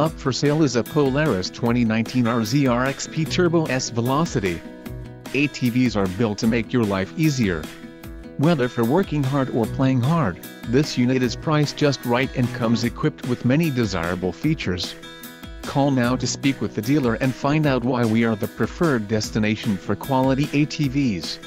Up for sale is a Polaris 2019 RZR XP Turbo S Velocity. ATVs are built to make your life easier. Whether for working hard or playing hard, this unit is priced just right and comes equipped with many desirable features. Call now to speak with the dealer and find out why we are the preferred destination for quality ATVs.